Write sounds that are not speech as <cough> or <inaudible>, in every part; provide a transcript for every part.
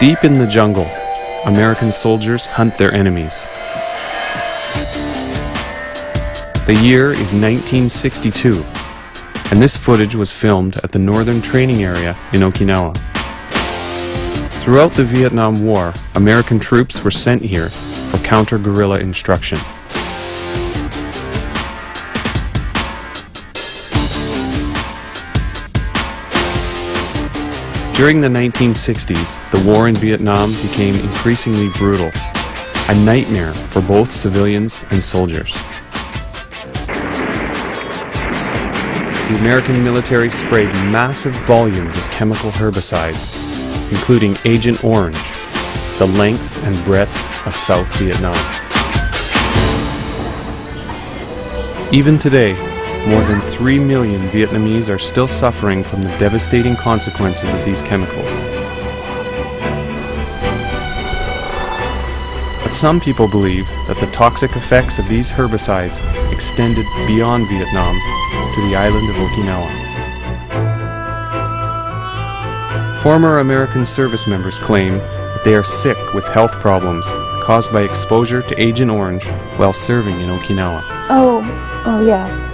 Deep in the jungle, American soldiers hunt their enemies. The year is 1962, and this footage was filmed at the Northern Training Area in Okinawa. Throughout the Vietnam War, American troops were sent here for counter-guerrilla instruction. During the 1960s, the war in Vietnam became increasingly brutal, a nightmare for both civilians and soldiers. The American military sprayed massive volumes of chemical herbicides, including Agent Orange, the length and breadth of South Vietnam. Even today, more than 3 million Vietnamese are still suffering from the devastating consequences of these chemicals. But some people believe that the toxic effects of these herbicides extended beyond Vietnam to the island of Okinawa. Former American service members claim that they are sick with health problems caused by exposure to Agent Orange while serving in Okinawa. Oh, oh yeah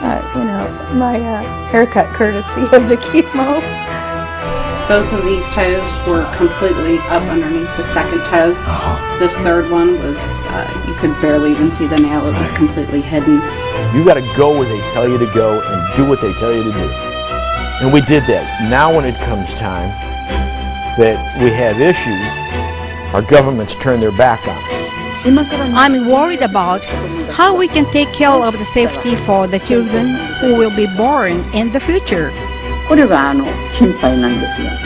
uh, you know, my uh, haircut courtesy of the chemo. Both of these toes were completely up underneath the second toe. Uh-huh. This third one was, uh, you could barely even see the nail. It right. was completely hidden. You got to go where they tell you to go and do what they tell you to do. And we did that. Now when it comes time that we have issues, our governments turn their back on us. I'm worried about how we can take care of the safety for the children who will be born in the future. これはあの心配なんですよ。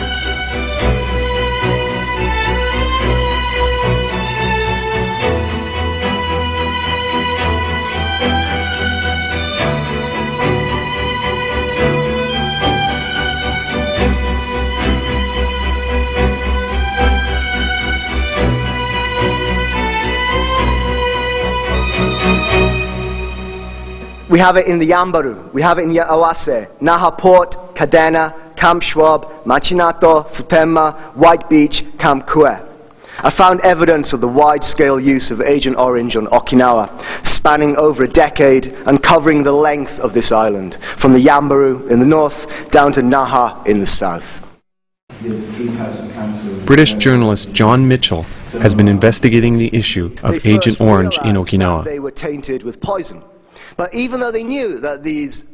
We have it in the Yambaru, we have it in Awase, Naha Port, Kadena, Camp Schwab, Machinato, Futenma, White Beach, Camp Kuwae. I found evidence of the wide-scale use of Agent Orange on Okinawa, spanning over a decade and covering the length of this island, from the Yambaru in the north down to Naha in the south. British journalist Jon Mitchell has been investigating the issue of Agent Orange in Okinawa. They were tainted with poison. But even though they knew that these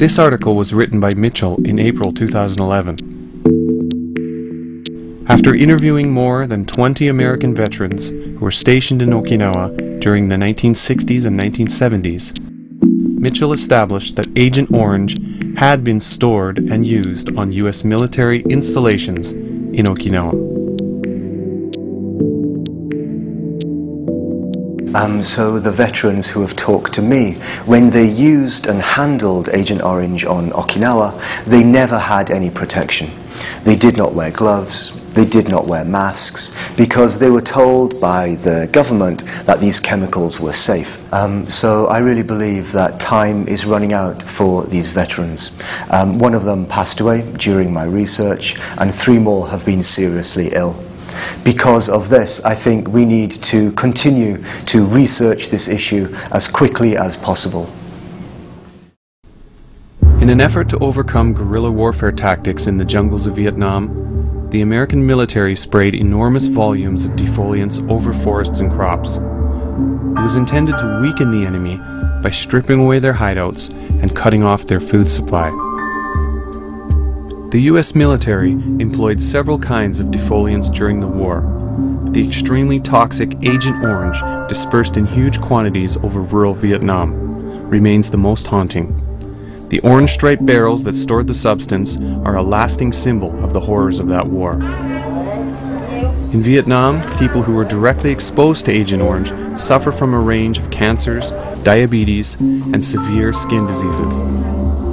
This article was written by Mitchell in April 2011. After interviewing more than 20 American veterans who were stationed in Okinawa during the 1960s and 1970s, Mitchell established that Agent Orange had been stored and used on U.S. military installations in Okinawa. Um, so the veterans who have talked to me, when they used and handled Agent Orange on Okinawa, they never had any protection. They did not wear gloves, they did not wear masks because they were told by the government that these chemicals were safe. Um, so I really believe that time is running out for these veterans. Um, one of them passed away during my research and three more have been seriously ill. Because of this, I think we need to continue to research this issue as quickly as possible. In an effort to overcome guerrilla warfare tactics in the jungles of Vietnam, the American military sprayed enormous volumes of defoliants over forests and crops. It was intended to weaken the enemy by stripping away their hideouts and cutting off their food supply. The US military employed several kinds of defoliants during the war, the extremely toxic Agent Orange, dispersed in huge quantities over rural Vietnam, remains the most haunting. The orange striped barrels that stored the substance are a lasting symbol of the horrors of that war. In Vietnam, people who were directly exposed to Agent Orange suffer from a range of cancers, diabetes, and severe skin diseases.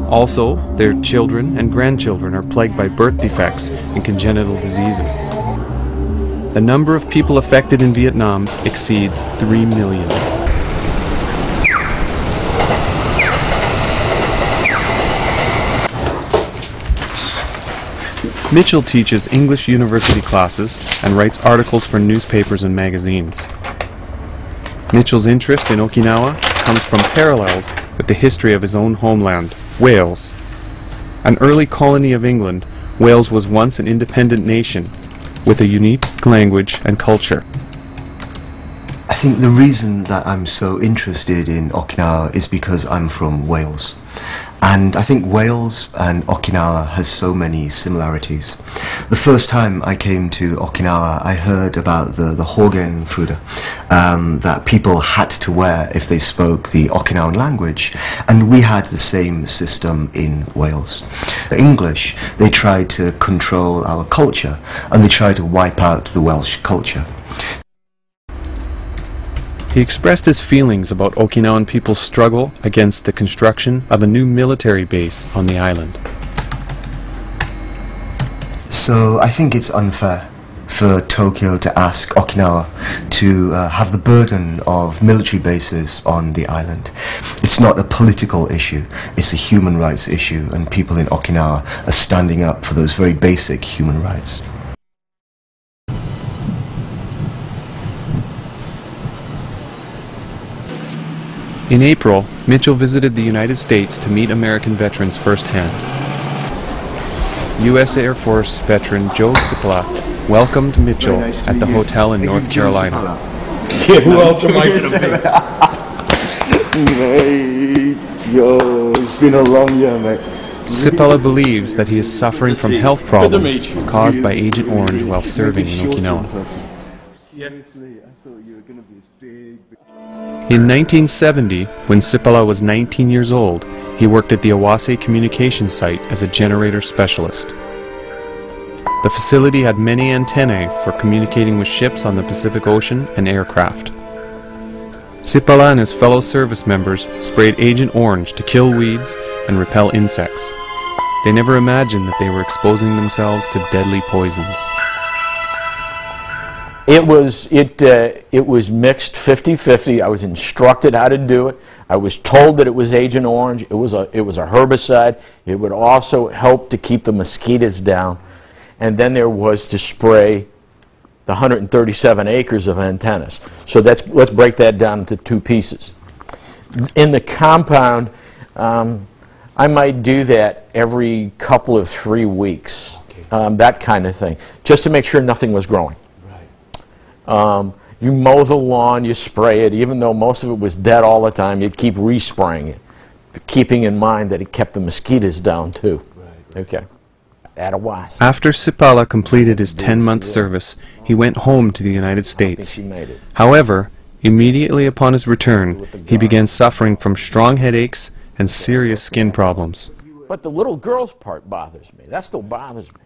Also, their children and grandchildren are plagued by birth defects and congenital diseases. The number of people affected in Vietnam exceeds 3 million. Mitchell teaches English university classes and writes articles for newspapers and magazines. Mitchell's interest in Okinawa comes from parallels with the history of his own homeland, Wales. An early colony of England, Wales was once an independent nation with a unique language and culture. I think the reason that I'm so interested in Okinawa is because I'm from Wales. And I think Wales and Okinawa has so many similarities. The first time I came to Okinawa, I heard about the, the Hogen fuda um, that people had to wear if they spoke the Okinawan language. And we had the same system in Wales. The English, they tried to control our culture and they tried to wipe out the Welsh culture. He expressed his feelings about Okinawan people's struggle against the construction of a new military base on the island. So I think it's unfair for Tokyo to ask Okinawa to uh, have the burden of military bases on the island. It's not a political issue, it's a human rights issue, and people in Okinawa are standing up for those very basic human rights. In April, Mitchell visited the United States to meet American veterans firsthand. U.S. Air Force veteran Joe Sipala welcomed Mitchell nice at the you. hotel in Thank North Carolina. Yeah, who else am I going to be? Mate, yo, it's been a long year, mate. Sipala believes that he is suffering from health problems caused by Agent Orange while serving in Okinawa. Seriously, I thought you were going to be this big. In 1970, when Sipala was 19 years old, he worked at the Awase communications site as a generator specialist. The facility had many antennae for communicating with ships on the Pacific Ocean and aircraft. Sipala and his fellow service members sprayed Agent Orange to kill weeds and repel insects. They never imagined that they were exposing themselves to deadly poisons. It was it uh, it was mixed 50-50. I was instructed how to do it. I was told that it was Agent Orange. It was a it was a herbicide. It would also help to keep the mosquitoes down. And then there was to spray the 137 acres of antennas. So that's let's break that down into two pieces. In the compound, um, I might do that every couple of three weeks, um, that kind of thing, just to make sure nothing was growing. Um, you mow the lawn, you spray it, even though most of it was dead all the time, you'd keep respraying it, keeping in mind that it kept the mosquitoes down too. Okay. At a wasp. After Sipala completed his 10-month service, he went home to the United I think States. made it. However, immediately upon his return, he began suffering from strong headaches and serious skin problems. But the little girl's part bothers me. That still bothers me.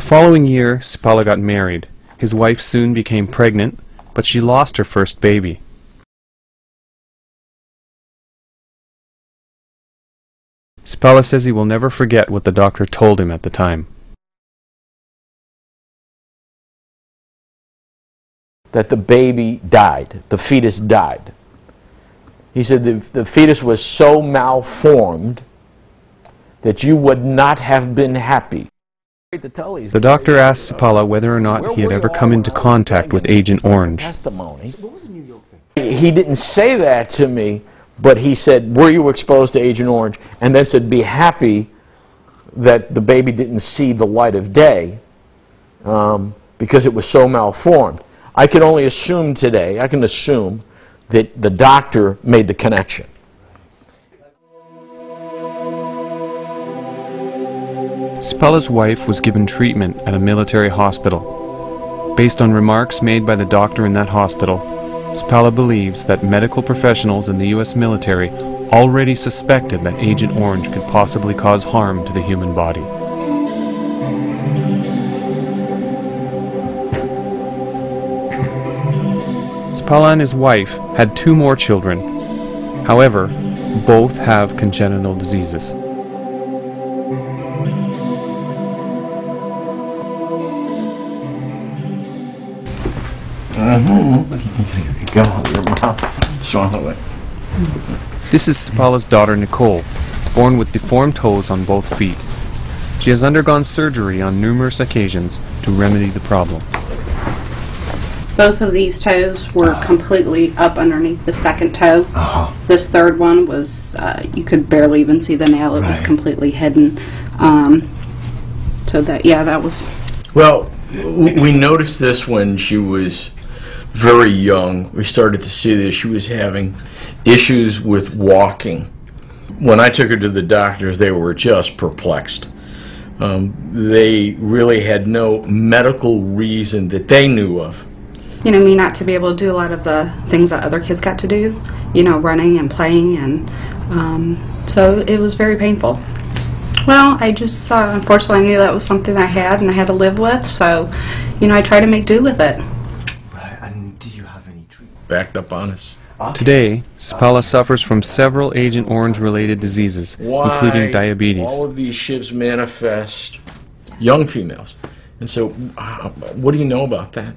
The following year, Sipala got married. His wife soon became pregnant, but she lost her first baby. Sipala says he will never forget what the doctor told him at the time. That the baby died, the fetus died. He said the, the fetus was so malformed that you would not have been happy. The doctor asked Sipala whether or not he had ever come into contact with Agent Orange. testimony. He didn't say that to me, but he said, "Were you exposed to Agent Orange?" And then said, "Be happy that the baby didn't see the light of day um, because it was so malformed." I can only assume today. I can assume that the doctor made the connection. Sipala's wife was given treatment at a military hospital. Based on remarks made by the doctor in that hospital, Sipala believes that medical professionals in the U.S. military already suspected that Agent Orange could possibly cause harm to the human body. Sipala and his wife had two more children. However, both have congenital diseases. Go on, your mouth. Swallow it. This is Sipala's daughter Nicole, born with deformed toes on both feet. She has undergone surgery on numerous occasions to remedy the problem. Both of these toes were completely up underneath the second toe. Uh-huh. This third one was, uh, you could barely even see the nail. It was completely hidden. Um, so that, yeah, that was Well, w- we noticed this when she was very young. We started to see that she was having issues with walking. When I took her to the doctors, they were just perplexed. Um, they really had no medical reason that they knew of. you know, me not to be able to do a lot of the things that other kids got to do, you know, running and playing, and um, so it was very painful. Well, I just uh, unfortunately I knew that was something I had and I had to live with, so you know, I try to make do with it. Right, and did you have any treatment? Backed up on us. Today, Sipala suffers from several Agent Orange related diseases, Why including diabetes. All of these ships manifest young females. And so, uh, what do you know about that?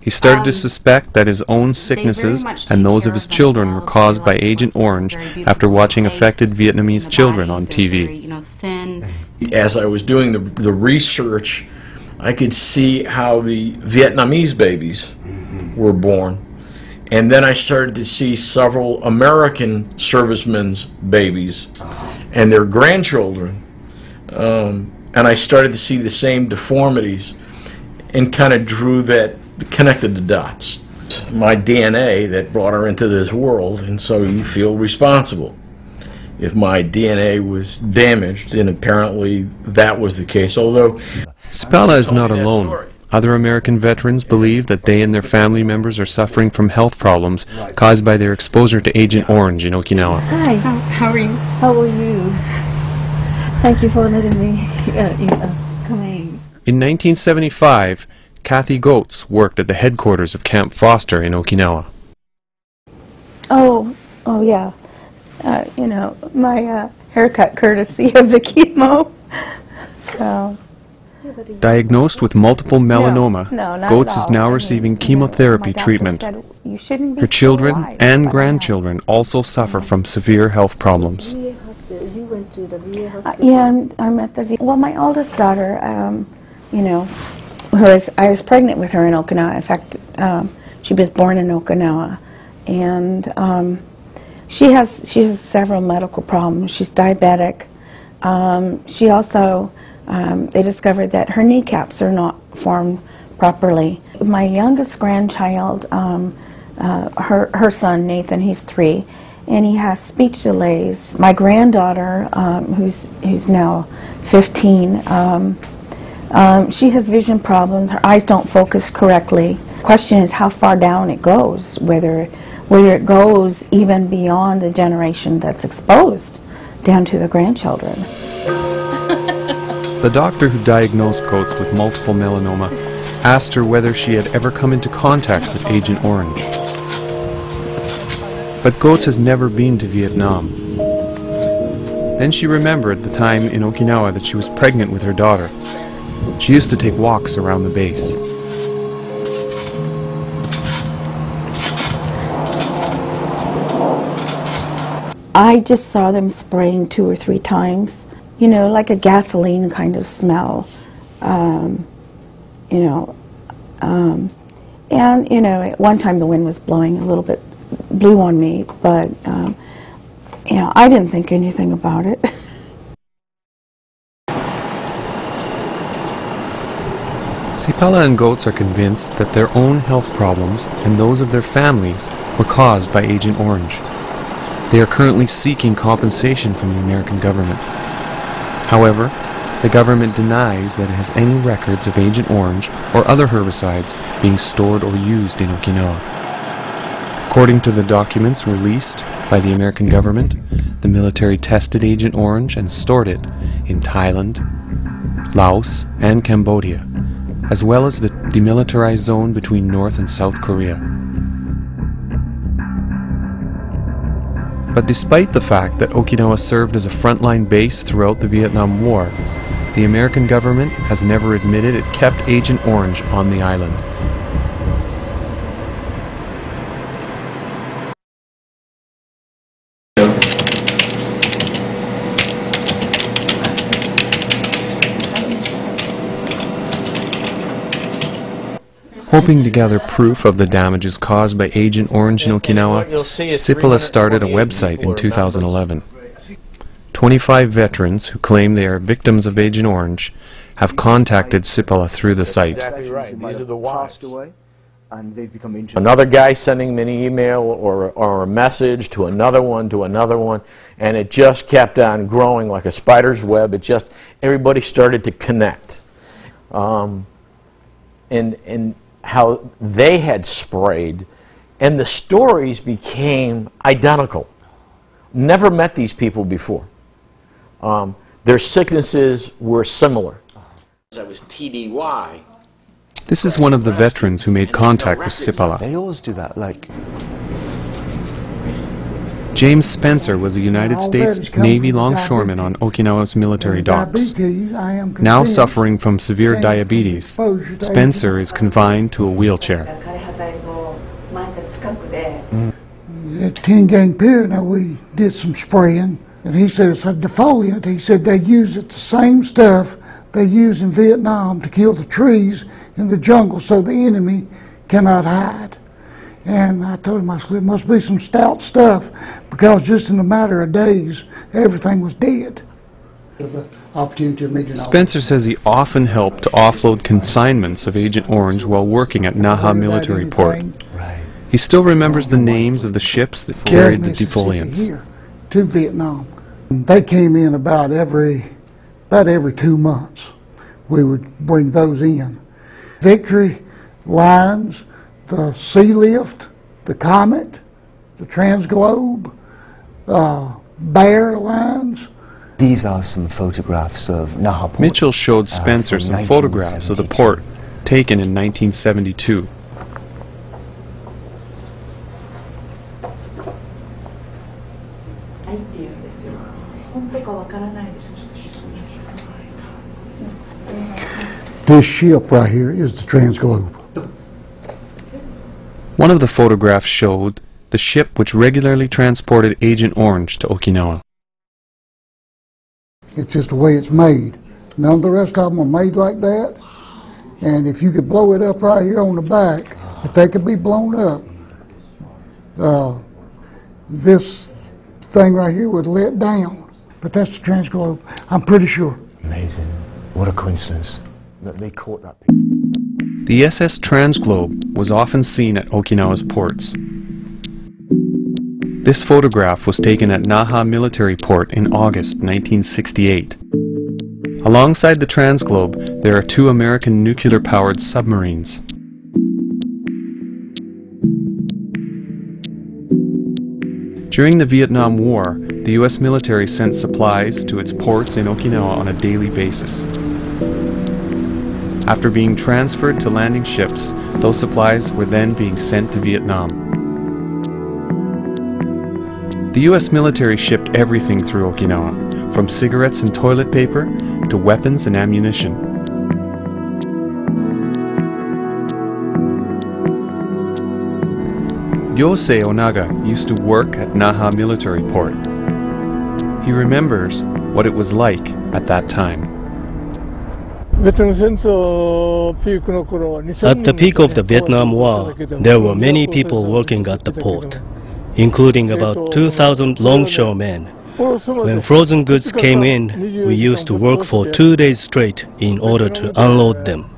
He started to Um, suspect that his own sicknesses and those of his children were caused by Agent Orange after watching face affected Vietnamese children body. on TV. very, you know, thin. As I was doing the, the research, I could see how the Vietnamese babies were born. And then I started to see several American servicemen's babies and their grandchildren. Um, and I started to see the same deformities and kind of drew that, connected the dots. My DNA that brought her into this world, and so you feel responsible. If my DNA was damaged, then apparently that was the case. Although Sipala is not alone. Story. Other American veterans believe that they and their family members are suffering from health problems caused by their exposure to Agent Orange in Okinawa. Hi, How, how are you? how are you? Thank you for letting me uh, you, uh, come in. In 1975, Kathy Goetz worked at the headquarters of Camp Foster in Okinawa. Oh, oh yeah. Uh, you know, my uh, haircut courtesy of the chemo. <laughs> So, Diagnosed with multiple myeloma, no, not Goetz is now receiving chemotherapy treatment. said, you shouldn't be Her children and grandchildren also suffer from severe health problems. VA hospital. You went to the VA Uh, yeah, I'm, I'm at the. V- well, my oldest daughter, um, you know, who was I was pregnant with her in Okinawa. In fact, um, she was born in Okinawa, and um, she has she has several medical problems. She's diabetic. Um, she also um, they discovered that her kneecaps are not formed properly. My youngest grandchild, um, uh, her her son Nathan, he's three, and he has speech delays. My granddaughter, um, who's who's now 15. Um, um, she has vision problems. Her eyes don't focus correctly. Question is how far down it goes, whether whether it goes even beyond the generation that's exposed down to the grandchildren. The doctor who diagnosed Goetz with multiple myeloma asked her whether she had ever come into contact with Agent Orange. But Goetz has never been to Vietnam. Then she remembered the time in Okinawa that she was pregnant with her daughter. She used to take walks around the base. I just saw them spraying two or three times, you know, like a gasoline kind of smell, um, you know. Um, and, you know, at one time the wind was blowing a little bit, blew on me, but, um, you know, I didn't think anything about it. <laughs> Sipala and Goetz are convinced that their own health problems and those of their families were caused by Agent Orange. They are currently seeking compensation from the American government. However, the government denies that it has any records of Agent Orange or other herbicides being stored or used in Okinawa. According to the documents released by the American government, the military tested Agent Orange and stored it in Thailand, Laos, and Cambodia, as well as the demilitarized zone between North and South Korea. But despite the fact that Okinawa served as a frontline base throughout the Vietnam War, the American government has never admitted it kept Agent Orange on the island. Hoping to gather proof of the damages caused by Agent Orange in Okinawa, Sipala started a website in 2011. 25 veterans who claim they are victims of Agent Orange have contacted Sipala through the site. Exactly right. These are the wives. away, and they've become interested. Another guy sending me an email or, or a message to another one, to another one, and it just kept on growing like a spider's web. It just, everybody started to connect. Um, and, and how they had sprayed, and the stories became identical. Never met these people before. Um, their sicknesses were similar. That was TDY. This is one of the veterans who made contact with Sipala. They always do that, like James Spencer was a United States Navy longshoreman on Okinawa's military docks. Now suffering from severe diabetes, Spencer is confined to a wheelchair. Mm. At Tengan Pier, now we did some spraying, and he said it's a defoliant. He said they use it the same stuff they use in Vietnam to kill the trees in the jungle so the enemy cannot hide. And I told him, I said, it must be some stout stuff because just in a matter of days, everything was dead. The opportunity to meet an Spencer says he often helped to offload consignments of Agent Orange while working at Naha Military Port. He still remembers the names of the ships that carried the Mississippi defoliants. here to Vietnam. They came in about every about every two months. We would bring those in. Victory lines, the sea lift, the comet, the transglobe, uh, Bear lines. These are some photographs of Naha Port. Uh, Mitchell showed Spencer uh, some photographs of the port taken in 1972. This ship right here is the Transglobe. One of the photographs showed the ship which regularly transported Agent Orange to Okinawa. It's just the way it's made. None of the rest of them are made like that. And if you could blow it up right here on the back, if they could be blown up, uh, this thing right here would let down. But that's the Transglobe. I'm pretty sure. Amazing. What a coincidence that they caught that. The SS Transglobe was often seen at Okinawa's ports. This photograph was taken at Naha Military Port in August 1968. Alongside the Transglobe, there are two American nuclear-powered submarines. During the Vietnam War, the U.S. military sent supplies to its ports in Okinawa on a daily basis. After being transferred to landing ships, those supplies were then being sent to Vietnam. The US military shipped everything through Okinawa, from cigarettes and toilet paper to weapons and ammunition. Yosei Onaga used to work at Naha Military Port. He remembers what it was like at that time. At the peak of the Vietnam War, there were many people working at the port, including about 2,000 longshoremen. When frozen goods came in, we used to work for two days straight in order to unload them.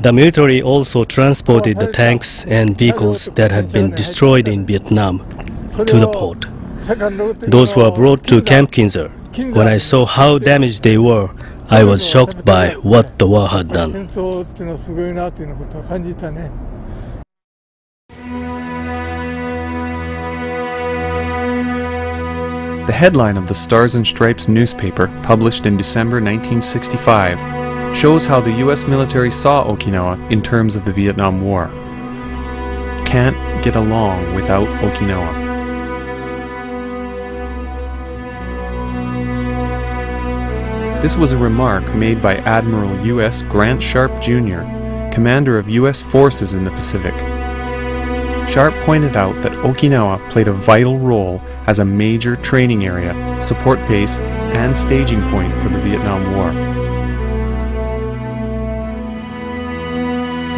The military also transported the tanks and vehicles that had been destroyed in Vietnam to the port. Those were brought to Camp Kinzer. When I saw how damaged they were, I was shocked by what the war had done. The headline of the Stars and Stripes newspaper, published in December 1965, shows how the U.S. military saw Okinawa in terms of the Vietnam War. Can't get along without Okinawa. This was a remark made by Admiral U.S. Grant Sharp Jr., commander of U.S. forces in the Pacific. Sharp pointed out that Okinawa played a vital role as a major training area, support base, and staging point for the Vietnam War.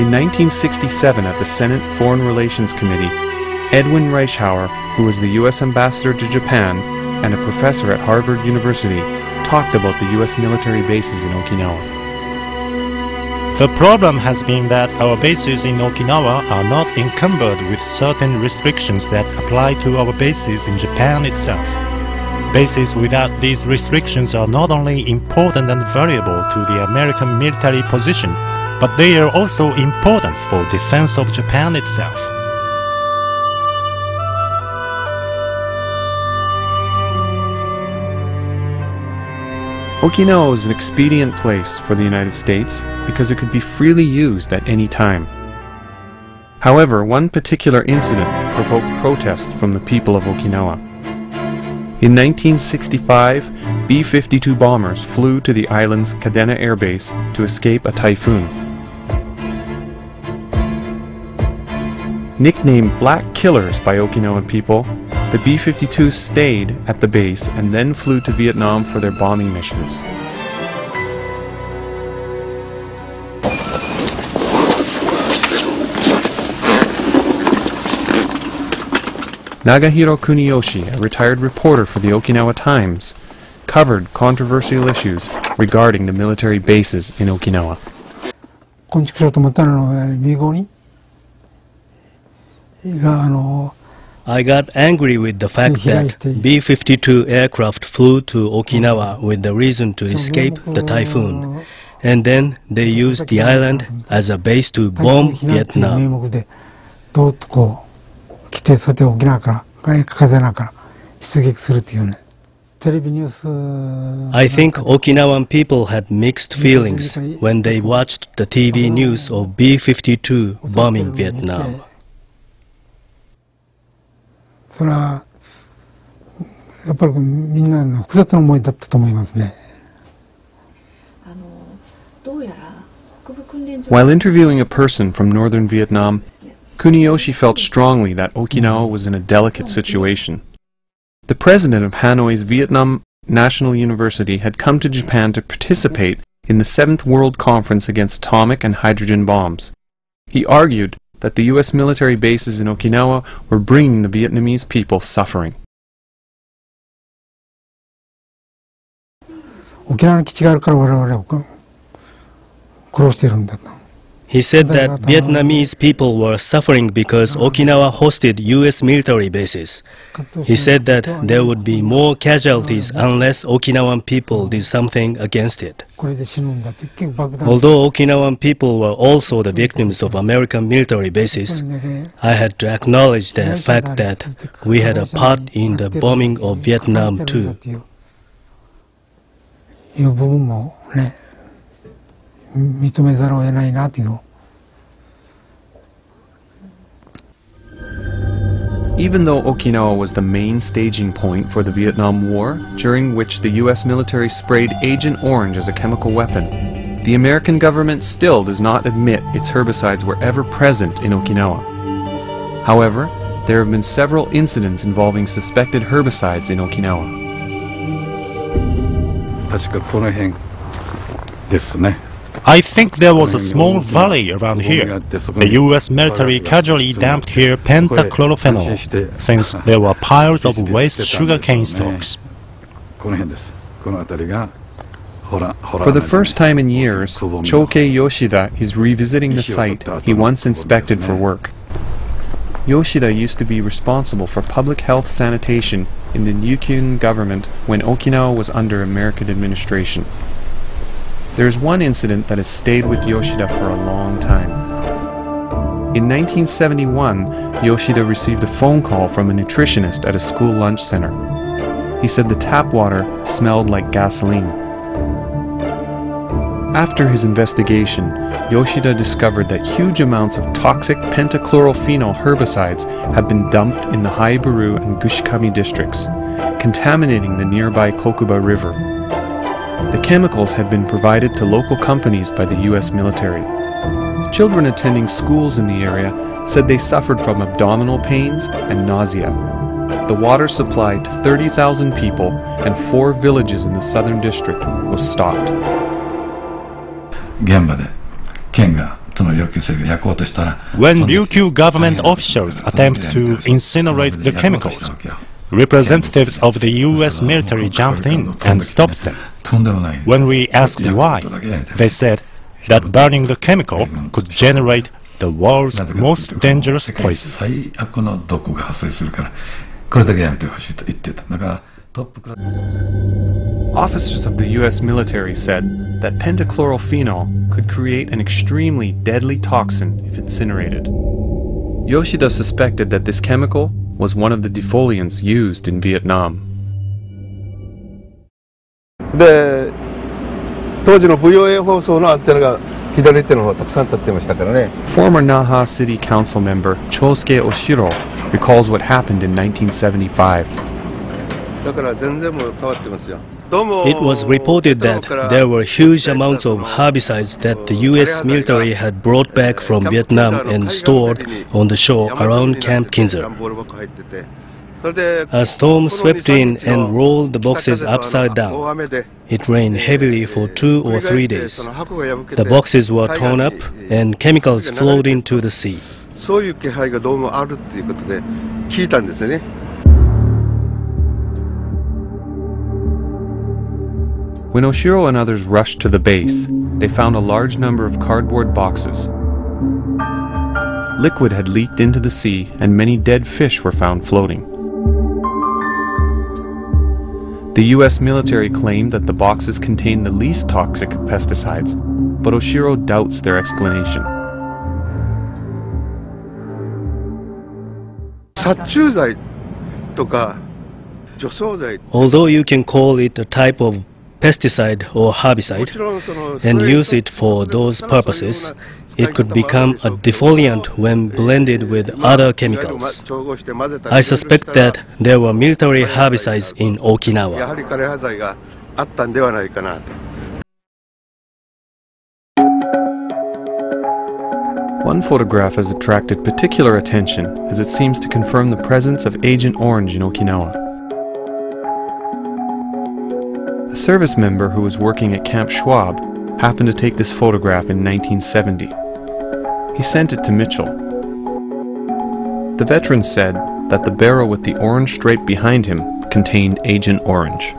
In 1967, at the Senate Foreign Relations Committee, Edwin Reischauer, who was the U.S. ambassador to Japan and a professor at Harvard University, talked about the U.S. military bases in Okinawa. The problem has been that our bases in Okinawa are not encumbered with certain restrictions that apply to our bases in Japan itself. Bases without these restrictions are not only important and valuable to the American military position, but they are also important for defense of Japan itself. Okinawa is an expedient place for the United States because it could be freely used at any time. However, one particular incident provoked protests from the people of Okinawa. In 1965, B-52 bombers flew to the island's Kadena Air Base to escape a typhoon. Nicknamed Black Killers by Okinawan people, the B-52s stayed at the base and then flew to Vietnam for their bombing missions. Nagahiro Kuniyoshi, a retired reporter for the Okinawa Times, covered controversial issues regarding the military bases in Okinawa. 建築しようと思ったのは見事にがあの I got angry with the fact <laughs> that B 52 aircraft flew to Okinawa with the reason to escape the typhoon. And then they used the island as a base to bomb Vietnam. I think Okinawan people had mixed feelings when they watched the TV news of B 52 bombing Vietnam. それはやっぱりみんなの複雑な思いだったと思いますね。どうやら北部訓練所 While interviewing a person from northern Vietnam, Kuniyoshi felt strongly that Okinawa was in a delicate situation. The president of Hanoi's Vietnam National University had come to Japan to participate in the Seventh World Conference against atomic and hydrogen bombs. He argued that the U.S. military bases in Okinawa were bringing the Vietnamese people suffering. 沖縄の基地があるから我々をこ殺してるんだと。 He said that Vietnamese people were suffering because Okinawa hosted US military bases. He said that there would be more casualties unless Okinawan people did something against it. これで死ぬんだって結構爆弾 Although Okinawan people were also the victims of American military bases, I had to acknowledge the fact that we had a part in the bombing of Vietnam too. いう部分もね 認めざるを得ないなという Even though Okinawa was the main staging point for the Vietnam War, during which the US military sprayed Agent Orange as a chemical weapon, the American government still does not admit its herbicides were ever present in Okinawa. However, there have been several incidents involving suspected herbicides in Okinawa. 確かこの辺ですね。 I think there was a small valley around here. The US military casually dumped here pentachlorophenol, since there were piles of waste sugarcane stalks. For the first time in years, Choke Yoshida is revisiting the site he once inspected for work. Yoshida used to be responsible for public health sanitation in the Ryukyuan government when Okinawa was under American administration. There is one incident that has stayed with Yoshida for a long time. In 1971, Yoshida received a phone call from a nutritionist at a school lunch center. He said the tap water smelled like gasoline. After his investigation, Yoshida discovered that huge amounts of toxic pentachlorophenol herbicides had been dumped in the Haebaru and Gushikami districts, contaminating the nearby Kokuba River. The chemicals had been provided to local companies by the US military. Children attending schools in the area said they suffered from abdominal pains and nausea. The water supply to 30,000 people and four villages in the southern district was stopped. 現場で県が When Ryukyu government officials attempt to incinerate the chemicals, representatives of the US military jumped in and stopped them. When we asked why, they said that burning the chemical could generate the world's most dangerous poison. Officers of the US military said that pentachlorophenol could create an extremely deadly toxin if incinerated. Yoshida suspected that this chemical was one of the defoliants used in Vietnam. で当時の VOA 放送のアンテナが左手の方たくさん立ってましたからね Former Naha City Council member Chosuke Oshiro recalls what happened in 1975. だから全然もう変わってますよ It was reported that there were huge amounts of herbicides that the US military had brought back from Vietnam and stored on the shore around Camp Kinzer. A storm swept in and rolled the boxes upside down. It rained heavily for two or three days. The boxes were torn up and chemicals flowed into the sea. When Oshiro and others rushed to the base, they found a large number of cardboard boxes. Liquid had leaked into the sea and many dead fish were found floating. The US military claimed that the boxes contained the least toxic pesticides, but Oshiro doubts their explanation. 殺虫剤とか除草剤 Although you can call it a type of pesticide or herbicide and use it for those purposes, it could become a defoliant when blended with other chemicals. I suspect that there were military herbicides in Okinawa. One photograph has attracted particular attention as it seems to confirm the presence of Agent Orange in Okinawa. A service member who was working at Camp Schwab happened to take this photograph in 1970. He sent it to Mitchell. The veteran said that the barrel with the orange stripe behind him contained Agent Orange.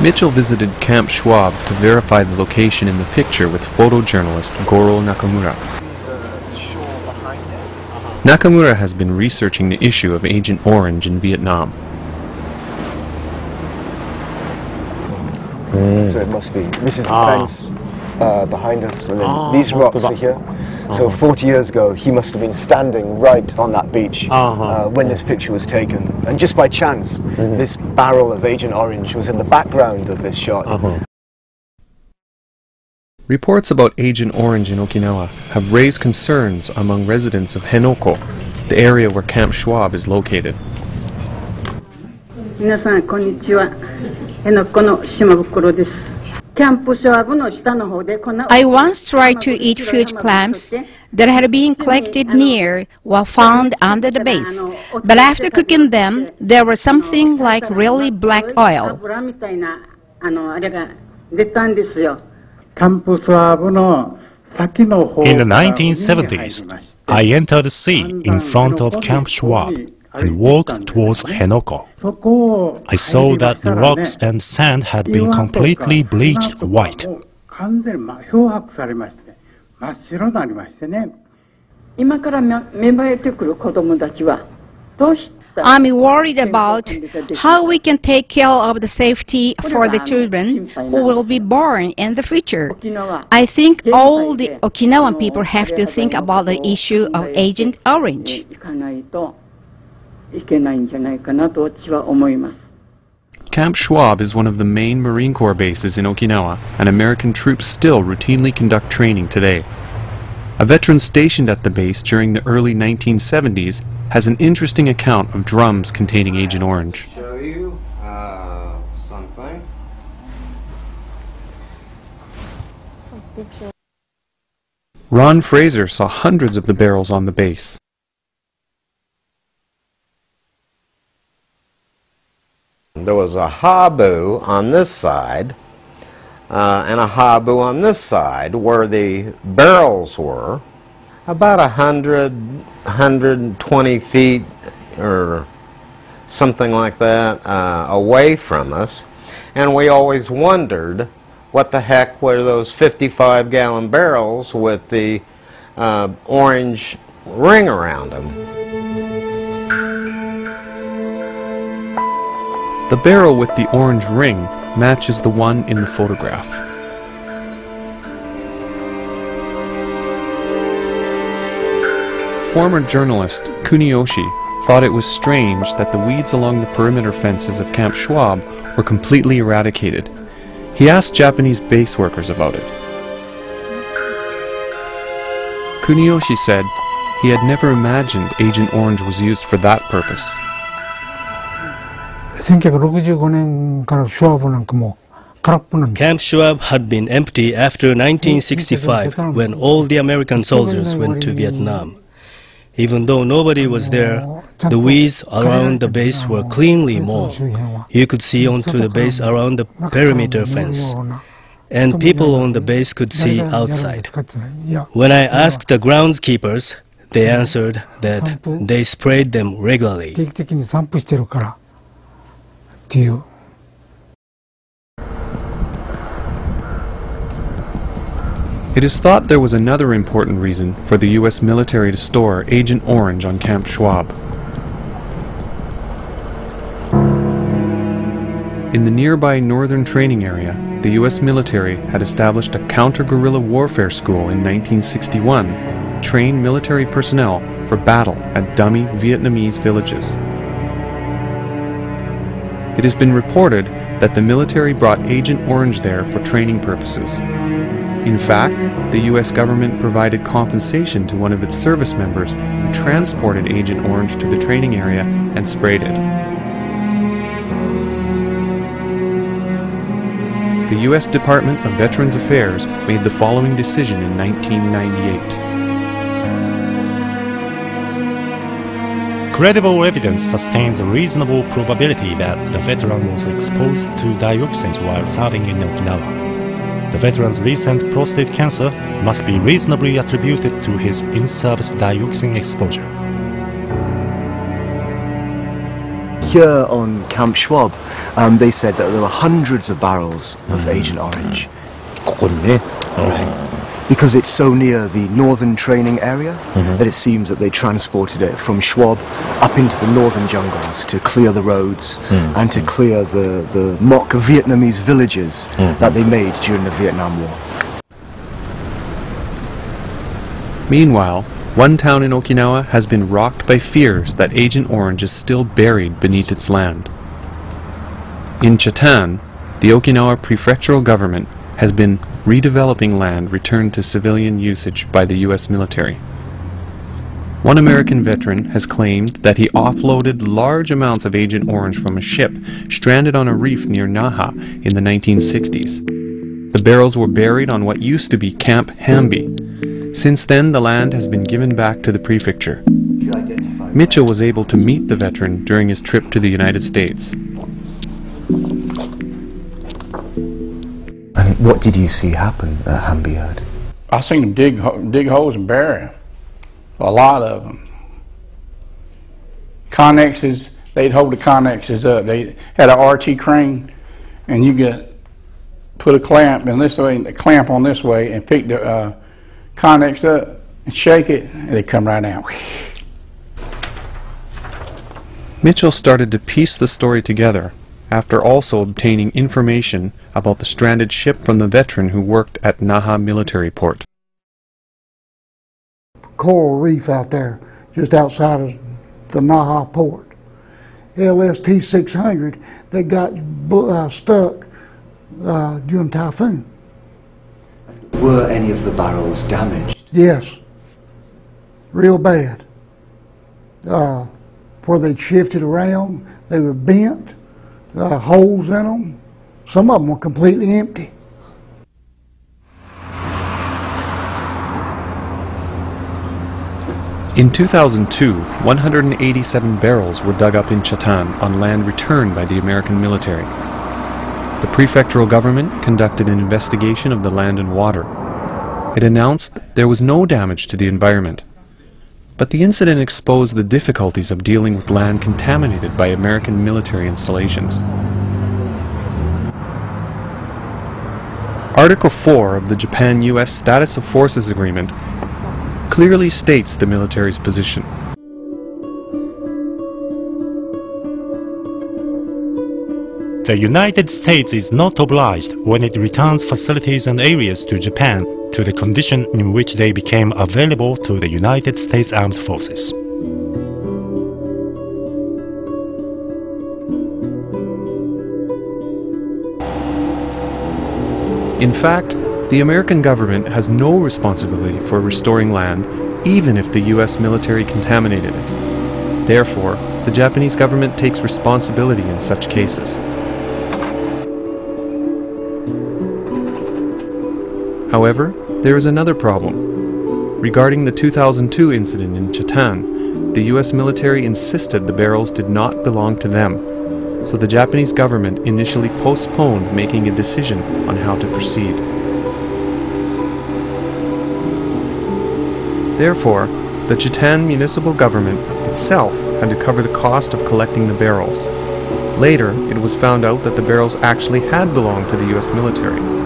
Mitchell visited Camp Schwab to verify the location in the picture with photojournalist Goro Nakamura. Nakamura has been researching the issue of Agent Orange in Vietnam. So it must be. This is the Ah. fence uh, behind us, and then Ah, these rocks the- are here. So Uh-huh. 40 years ago, he must have been standing right on that beach Uh-huh. uh, when this picture was taken. And just by chance, Mm-hmm. this barrel of Agent Orange was in the background of this shot. Uh-huh. Reports about Agent Orange in Okinawa have raised concerns among residents of Henoko, the area where Camp Schwab is located. 皆さんこんにちは辺野古の島袋です I once tried to eat huge clams that had been collected near or found under the base, but after cooking them, there was something like really black oil. In the 1970s, I entered the sea in front of Camp Schwab and walked towards Henoko. I saw that the rocks and sand had been completely bleached white. I'm worried about how we can take care of the safety for the children who will be born in the future. I think all the Okinawan people have to think about the issue of Agent Orange. 行かないといけないんじゃないかなと私は思います Camp Schwab is one of the main Marine Corps bases in Okinawa, and American troops still routinely conduct training today. A veteran stationed at the base during the early 1970s has an interesting account of drums containing Agent Orange. show you uh, something. Ron Fraser saw hundreds of the barrels on the base. There was a habu on this side uh, and a habu on this side where the barrels were about 100, 120 feet or something like that uh, away from us. And we always wondered what the heck were those 55 gallon barrels with the uh, orange ring around them. The barrel with the orange ring matches the one in the photograph. Former journalist Kuniyoshi thought it was strange that the weeds along the perimeter fences of Camp Schwab were completely eradicated. He asked Japanese base workers about it. Kuniyoshi said he had never imagined Agent Orange was used for that purpose. 1965年からシュワブなんかも Camp Schwab had been empty after 1965 when all the American soldiers went to Vietnam. Even though nobody was there, the weeds around the base were cleanly mown. You could see onto the base around the perimeter fence. And people on the base could see outside. When I asked the groundskeepers, they answered that they sprayed them regularly. deal. It is thought there was another important reason for the U.S. military to store Agent Orange on Camp Schwab. In the nearby northern training area, the U.S. military had established a counter-guerrilla warfare school in 1961 to train military personnel for battle at dummy Vietnamese villages. It has been reported that the military brought Agent Orange there for training purposes. In fact, the U.S. government provided compensation to one of its service members who transported Agent Orange to the training area and sprayed it. The U.S. Department of Veterans Affairs made the following decision in 1998. Credible evidence sustains a reasonable probability that the veteran was exposed to dioxins while serving in Okinawa. The veteran's recent prostate cancer must be reasonably attributed to his in-service dioxin exposure. Here on Camp Schwab, um, they said that there were hundreds of barrels of Agent Orange. Right. Because it's so near the northern training area mm-hmm. that it seems that they transported it from Schwab up into the northern jungles to clear the roads mm. and to clear the, the mock Vietnamese villages mm-hmm. that they made during the Vietnam War. Meanwhile, one town in Okinawa has been rocked by fears that Agent Orange is still buried beneath its land. In Chatan, the Okinawa prefectural government has been redeveloping land returned to civilian usage by the U.S. military. One American veteran has claimed that he offloaded large amounts of Agent Orange from a ship stranded on a reef near Naha in the 1960s. The barrels were buried on what used to be Camp Hamby. Since then, the land has been given back to the prefecture. Mitchell was able to meet the veteran during his trip to the United States. And what did you see happen at Hamby Yard? I seen them dig dig holes and bury 'em. A lot of them. Connexes, they'd hold the connexes up. They had an RT crane, and you get put a clamp in this way, a clamp on this way, and pick the uh, connex up and shake it, and they come right out. Mitchell started to piece the story together after also obtaining information about the stranded ship from the veteran who worked at Naha Military Port. coral reef out there just outside of the Naha port. LST 600 that got uh, stuck uh, during typhoon. Were any of the barrels damaged? Yes, real bad. Uh, where they'd shifted around, they were bent, uh, holes in them. Some of them were completely empty. In 2002, 187 barrels were dug up in Chatan on land returned by the American military. The prefectural government conducted an investigation of the land and water. It announced there was no damage to the environment. But the incident exposed the difficulties of dealing with land contaminated by American military installations. Article 4 of the Japan-US Status of Forces Agreement clearly states the military's position. The United States is not obliged when it returns facilities and areas to Japan to the condition in which they became available to the United States Armed Forces. In fact, the American government has no responsibility for restoring land, even if the US military contaminated it. Therefore, the Japanese government takes responsibility in such cases. However, there is another problem. Regarding the 2002 incident in Chatan, the US military insisted the barrels did not belong to them, so the Japanese government initially postponed making a decision on how to proceed. Therefore, the Chatan municipal government itself had to cover the cost of collecting the barrels. Later, it was found out that the barrels actually had belonged to the US military.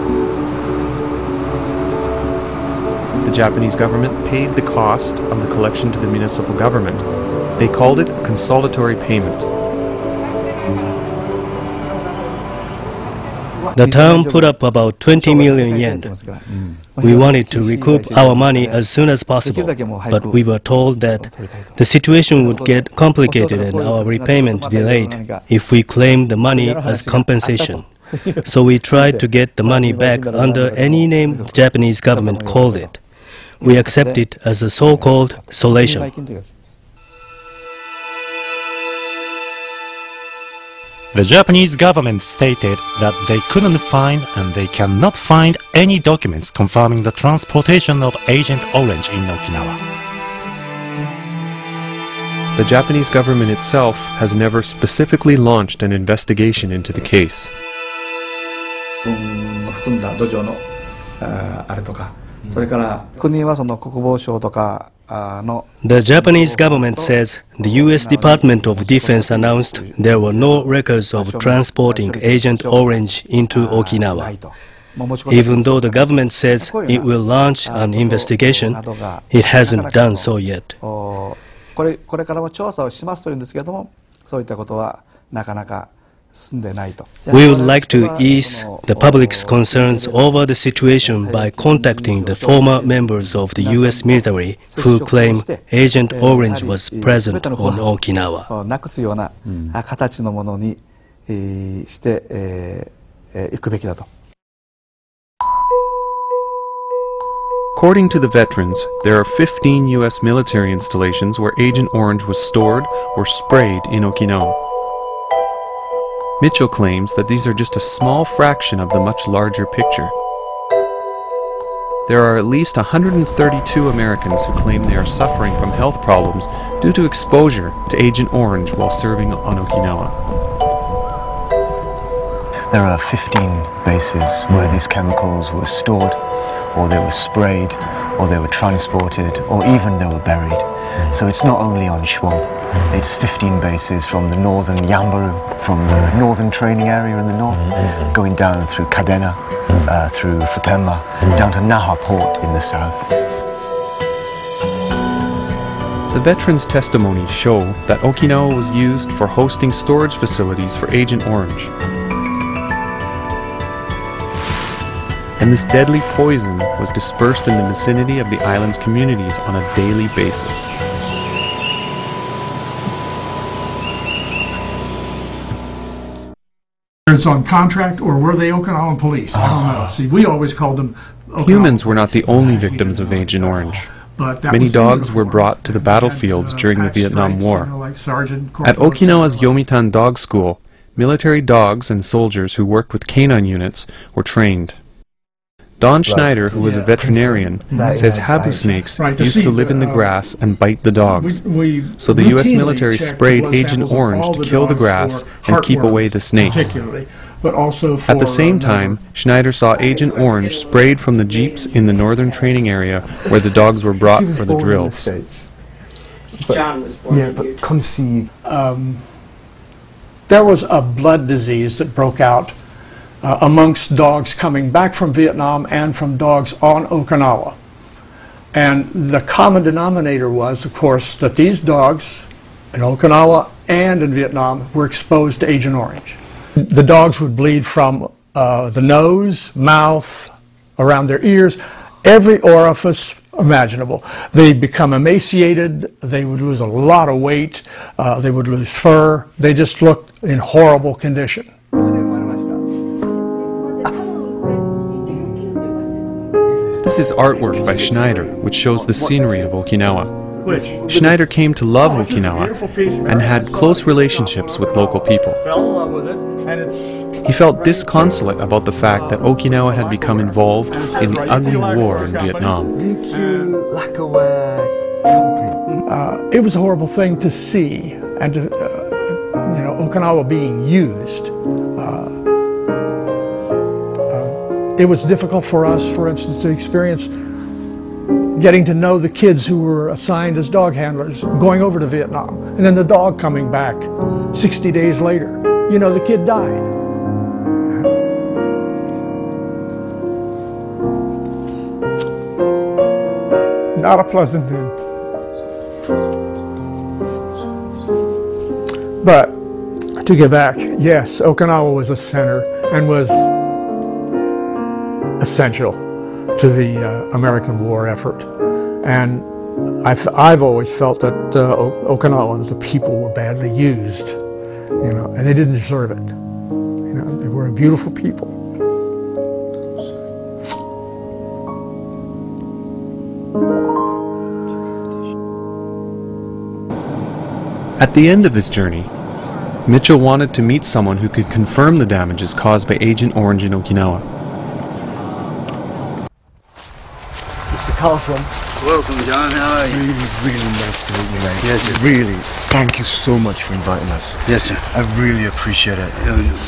Japanese government paid the cost of the collection to the municipal government. They called it a consolatory payment. The town put up about 20 million yen. We wanted to recoup our money as soon as possible, but we were told that the situation would get complicated and our repayment delayed if we claimed the money as compensation. So we tried to get the money back under any name the Japanese government called it. We accept it as a so-called solation. The Japanese government stated that they couldn't find and they cannot find any documents confirming the transportation of Agent Orange in Okinawa. The Japanese government itself has never specifically launched an investigation into the case. それから国はその国防省とか The Japanese government says the US Department of Defense announced there were no records of transporting Agent Orange into Okinawa. Even though the government says it will launch an investigation, it hasn't done so yet. これこれからも調査をしますというんですけれども、そういったことはなかなか We would like to ease the public's concerns over the situation by contacting the former members of the U.S. military who claim Agent Orange was present on Okinawa. According to the veterans, there are 15 U.S. military installations where Agent Orange was stored or sprayed in Okinawa. Mitchell claims that these are just a small fraction of the much larger picture. There are at least 132 Americans who claim they are suffering from health problems due to exposure to Agent Orange while serving on Okinawa. There are 15 bases where these chemicals were stored, or they were sprayed, or they were transported, or even they were buried. So it's not only on Schwab, it's 15 bases from the northern Yambaru, from the northern training area in the north, going down through Kadena, uh, through Futenma, down to Naha port in the south. The veterans' testimonies show that Okinawa was used for hosting storage facilities for Agent Orange. And this deadly poison was dispersed in the vicinity of the island's communities on a daily basis. It's on contract or were they Okinawan police? I don't know. Ah. See, we always called them Okinawan Humans were not the only victims of Agent Orange. But that Many dogs were brought to the battlefields uh, during the Vietnam War. At Okinawa's Yomitan Dog School, military dogs and soldiers who worked with canine units were trained. Don Schneider, who was a veterinarian, says habu snakes used to live in the uh, grass and bite the dogs. We- we So the U.S. military sprayed Agent Orange to kill the grass and keep away the snakes. but also for At the same uh, time, Schneider saw Agent Orange sprayed from the jeeps in the northern training area where the dogs were brought for the drills. John was born Yeah, but conceive. um, there was a blood disease that broke out uh, amongst dogs coming back from Vietnam and from dogs on Okinawa. And the common denominator was, of course, that these dogs in Okinawa and in Vietnam were exposed to Agent Orange. The dogs would bleed from uh, the nose, mouth, around their ears, every orifice imaginable. They'd become emaciated, they would lose a lot of weight, uh, they would lose fur, they just looked in horrible condition. This is artwork by Schneider, which shows the scenery of Okinawa. Schneider came to love Okinawa and had close relationships with local people. Fell in love with it, and it's He felt disconsolate about the fact that Okinawa had become involved in the ugly war in Vietnam. Uh, it was a horrible thing to see, and uh, you know, Okinawa being used. Uh, it was difficult for us, for instance, to experience getting to know the kids who were assigned as dog handlers going over to Vietnam, and then the dog coming back 60 days later. You know, the kid died. Not a pleasant thing. But to get back, yes, Okinawa was a center and was essential to the uh, American war effort. And I've, I've always felt that uh, Okinawans, the people, were badly used, you know, and they didn't deserve it. You know, they were a beautiful people. At the end of his journey, Mitchell wanted to meet someone who could confirm the damages caused by Agent Orange in Okinawa. Mr. Carlson. Welcome, Jon. How are you? Really, really nice to meet you, mate. Yes, sir. Really, thank you so much for inviting us. Yes, sir. I really appreciate it.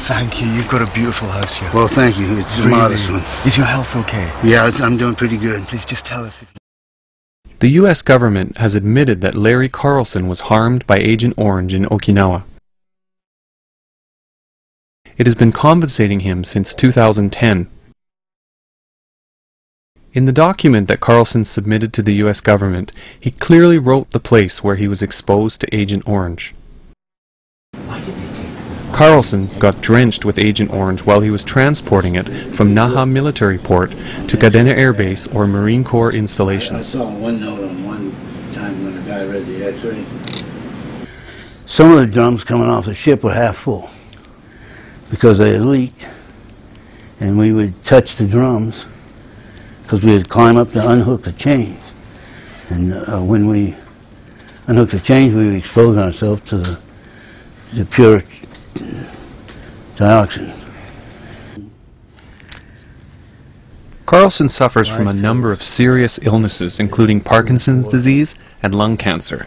Thank you. You've got a beautiful house here. Well, thank you. It's a Really. modest one. Is your health okay? Yeah, I'm doing pretty good. Please just tell us if you... The U.S. government has admitted that Larry Carlson was harmed by Agent Orange in Okinawa. It has been compensating him since 2010. In the document that Carlson submitted to the U.S. government, he clearly wrote the place where he was exposed to Agent Orange. Carlson got drenched with Agent Orange while he was transporting it from Naha Military Port to Kadena Air Base or Marine Corps installations. I installations. saw one note on one time when a guy read the x-ray. Some of the drums coming off the ship were half full because they had leaked. And we would touch the drums because we would climb up to unhook the chains. And uh, when we unhooked the chains, we would expose ourselves to the, the pure dioxin. Carlson suffers from a number of serious illnesses, including Parkinson's disease and lung cancer.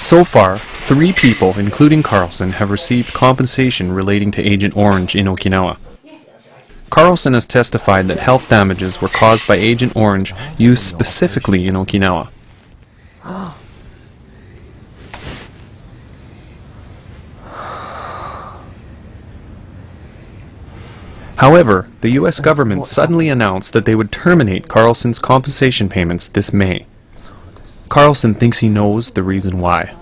So far, three people, including Carlson, have received compensation relating to Agent Orange in Okinawa. Carlson has testified that health damages were caused by Agent Orange used specifically in Okinawa. However, the U.S. government suddenly announced that they would terminate Carlson's compensation payments this May. Carlson thinks he knows the reason why.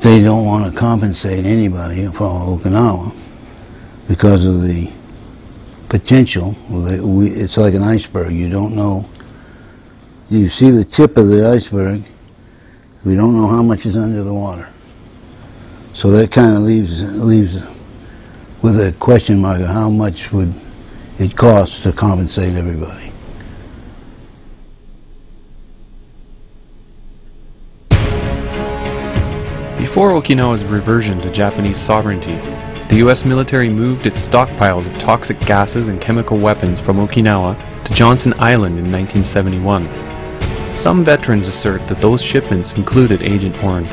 They don't want to compensate anybody from Okinawa because of the potential. It's like an iceberg. You don't know. You see the tip of the iceberg. We don't know how much is under the water. So that kind of leaves leaves with a question mark of how much would it cost to compensate everybody. Before Okinawa's reversion to Japanese sovereignty, the US military moved its stockpiles of toxic gases and chemical weapons from Okinawa to Johnston Island in 1971. Some veterans assert that those shipments included Agent Orange.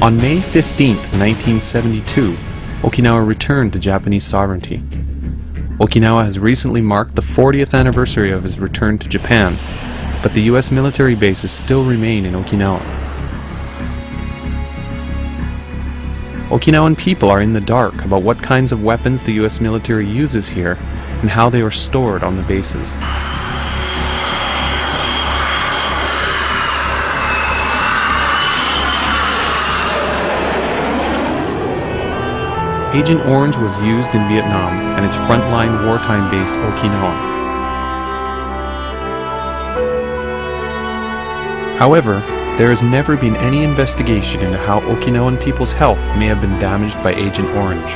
On May 15, 1972, Okinawa returned to Japanese sovereignty. Okinawa has recently marked the 40th anniversary of his return to Japan, but the US military bases still remain in Okinawa. Okinawan people are in the dark about what kinds of weapons the US military uses here and how they are stored on the bases. Agent Orange was used in Vietnam and its frontline wartime base Okinawa. However, there has never been any investigation into how Okinawan people's health may have been damaged by Agent Orange.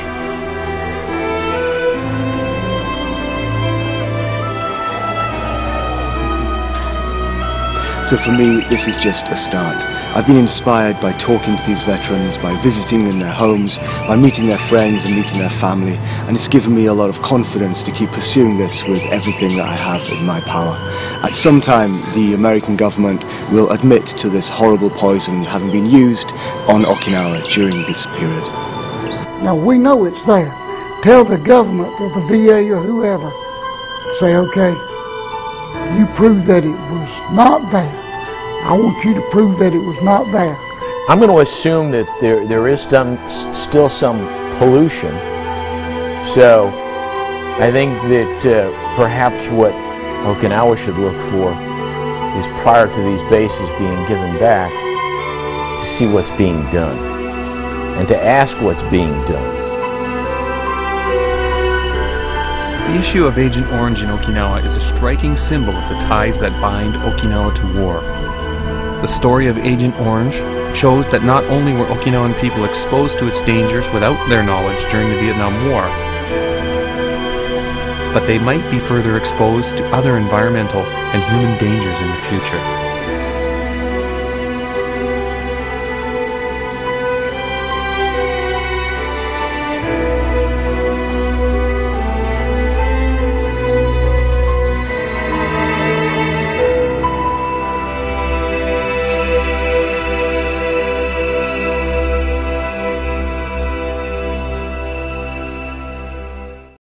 So for me, this is just a start. I've been inspired by talking to these veterans, by visiting in their homes, by meeting their friends and meeting their family, and it's given me a lot of confidence to keep pursuing this with everything that I have in my power. At some time, the American government will admit to this horrible poison having been used on Okinawa during this period. Now we know it's there. Tell the government or the VA or whoever, say, okay, you prove that it was not there. I want you to prove that it was not there. I'm going to assume that there, there is some, still some pollution. So I think that uh, perhaps what Okinawa should look for is prior to these bases being given back to see what's being done and to ask what's being done. The issue of Agent Orange in Okinawa is a striking symbol of the ties that bind Okinawa to war. The story of Agent Orange shows that not only were Okinawan people exposed to its dangers without their knowledge during the Vietnam War, but they might be further exposed to other environmental and human dangers in the future.